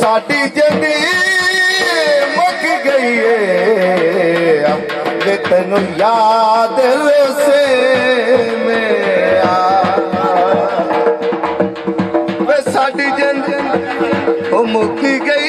साॾी चनी मुक गई है। तेन याद से साड़ी जन मुक गई।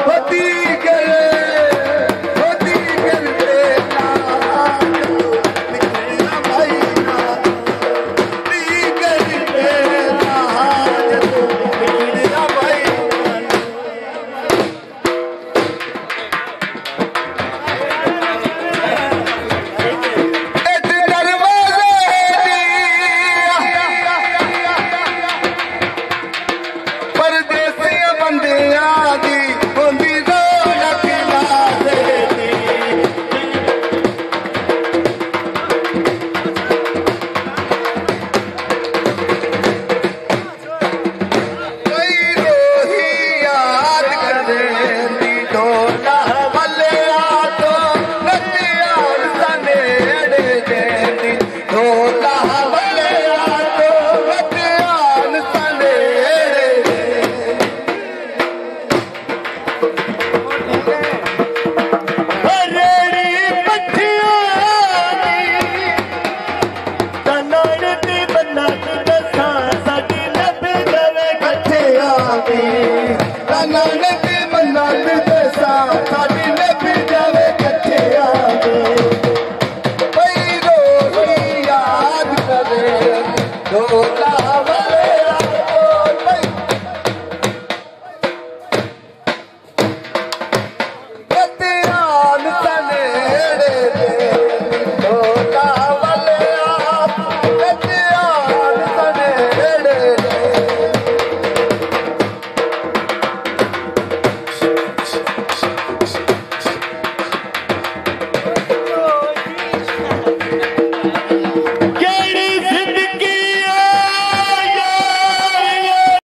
Nanak